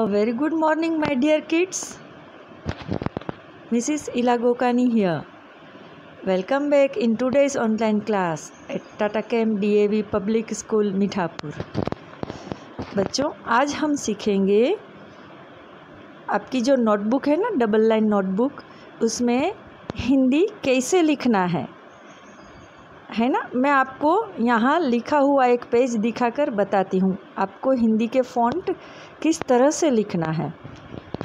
A very good morning, my dear kids. Mrs. Ilagokani here. Welcome back in today's online class at Tata Camp DAV Public School Mithapur बच्चों आज हम सीखेंगे आपकी जो notebook है ना डबल लाइन नोटबुक उसमें हिंदी कैसे लिखना है है ना? मैं आपको यहाँ लिखा हुआ एक पेज दिखाकर बताती हूँ। आपको हिंदी के फ़ॉन्ट किस तरह से लिखना है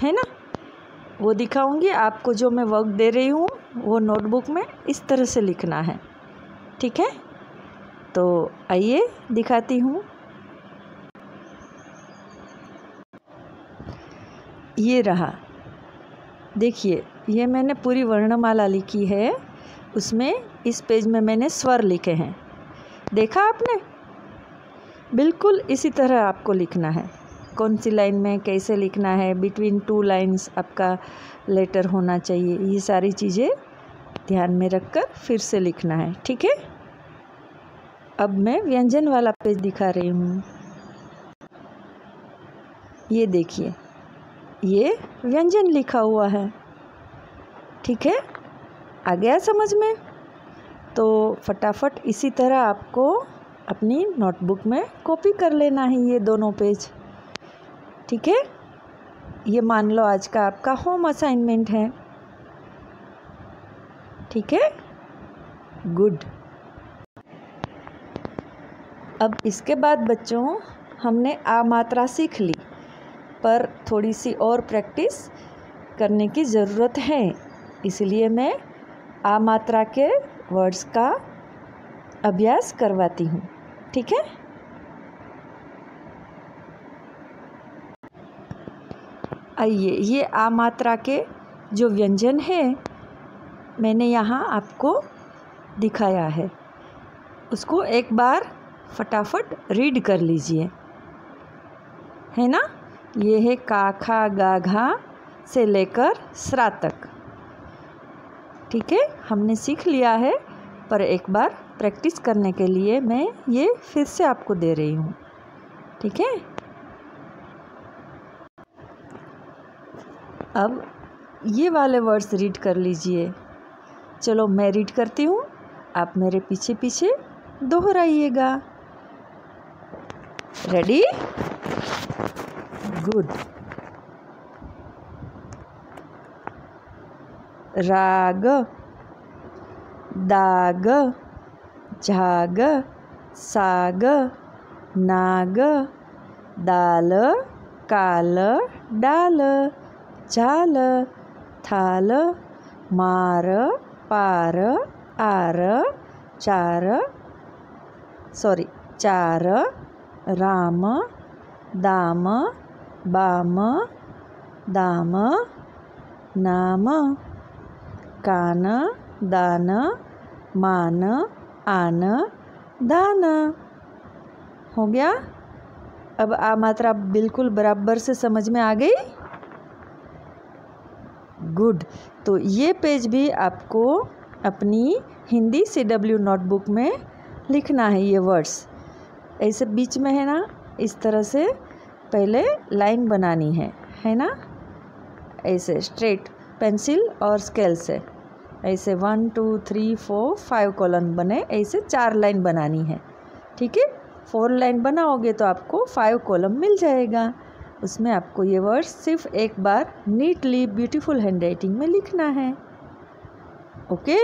है ना? वो दिखाऊँगी, आपको जो मैं वर्क दे रही हूँ, वो नोटबुक में इस तरह से लिखना है। ठीक है? तो आइए, दिखाती हूँ। ये रहा। देखिए, ये मैंने पूरी वर्णमाला लिखी है। उसमें इस पेज में मैंने स्वर लिखे हैं। देखा आपने? बिल्कुल इसी तरह आपको लिखना है। कौन सी लाइन में कैसे लिखना है? बिटवीन टू लाइंस आपका लेटर होना चाहिए। ये सारी चीज़ें ध्यान में रखकर फिर से लिखना है, ठीक है? अब मैं व्यंजन वाला पेज दिखा रही हूँ। ये देखिए, ये व्यंजन लिखा हुआ है, ठीक है? आ गया समझ में? तो फटाफट इसी तरह आपको अपनी नोटबुक में कॉपी कर लेना है ये दोनों पेज। ठीक है? ये मान लो आज का आपका होम असाइनमेंट है। ठीक है? गुड। अब इसके बाद बच्चों, हमने आ मात्रा सीख ली, पर थोड़ी सी और प्रैक्टिस करने की ज़रूरत है, इसलिए मैं आ मात्रा के वर्ड्स का अभ्यास करवाती हूँ, ठीक है? आइए, ये आ मात्रा के जो व्यंजन है, मैंने यहाँ आपको दिखाया है। उसको एक बार फटाफट रीड कर लीजिए। है ना? ये है काखा गाघा से लेकर सरा तक ठीक है, हमने सीख लिया है, पर एक बार प्रैक्टिस करने के लिए मैं ये फिर से आपको दे रही हूँ। ठीक है? अब ये वाले वर्ड्स रीड कर लीजिए। चलो मैं रीड करती हूँ, आप मेरे पीछे पीछे दोहराइएगा। रेडी गुड राग, दाग, झाग, साग, नाग, दाल, काल, डाल, झाल, थाल, मार, पार, आर, चार सॉरी चार, राम, दाम, बाम, दाम, नाम। कान, दान, मान, आन, दान। हो गया? अब आ मात्रा बिल्कुल बराबर से समझ में आ गई? गुड। तो ये पेज भी आपको अपनी हिंदी सी डब्ल्यू नोटबुक में लिखना है ये वर्ड्स ऐसे बीच में है ना, इस तरह से पहले लाइन बनानी है है ना? ऐसे स्ट्रेट पेंसिल और स्केल से। ऐसे one, two, three, four, five colon बने, ऐसे चार लाइन बनानी है। ठीक है? फोर लाइन बनाओगे तो आपको फाइव कॉलम मिल जाएगा। उसमें आपको ये वर्ड सिर्फ़ एक बार नीटली ब्यूटीफुल हैंड राइटिंग में लिखना है। Okay?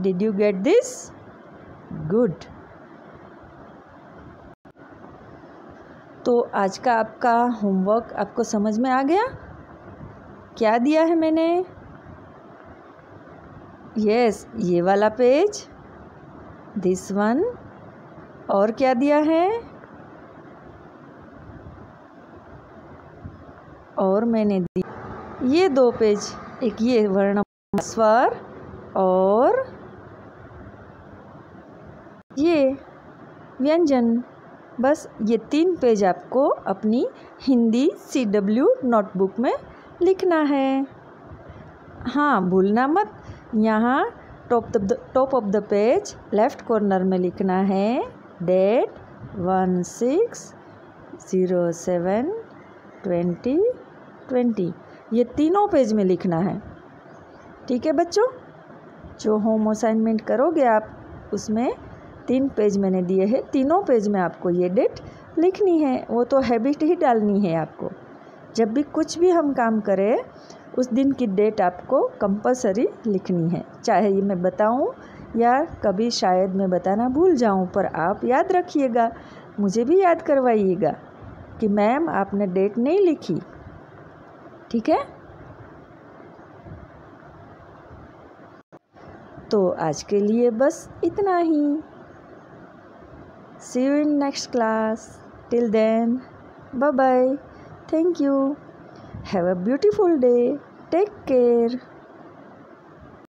Did you get this good तो आज का आपका होमवर्क आपको समझ में आ गया? क्या दिया है मैंने? यस ये वाला पेज दिस वन और क्या दिया है? और मैंने दी ये दो पेज एक ये वर्ण स्वर और ये व्यंजन। बस ये तीन पेज आपको अपनी हिंदी सी डब्ल्यू नोटबुक में लिखना है। हाँ भूलना मत। यहाँ top the top of the page left corner में लिखना है date one six zero seven twenty twenty ये तीनों पेज में लिखना है। ठीक है बच्चों? जो होम असाइनमेंट करोगे आप, उसमें तीन पेज मैंने दिए हैं। तीनों पेज में आपको ये डेट लिखनी है। वो तो हैबिट ही डालनी है आपको। जब भी कुछ भी हम काम करें उस दिन की डेट आपको कंपलसरी लिखनी है। चाहे ये मैं बताऊँ या कभी शायद मैं बताना भूल जाऊँ, पर आप याद रखिएगा, मुझे भी याद करवाइएगा कि मैम, आपने डेट नहीं लिखी। ठीक है? तो आज के लिए बस इतना ही। See you in next class till then bye bye thank you Have a beautiful day. Take care.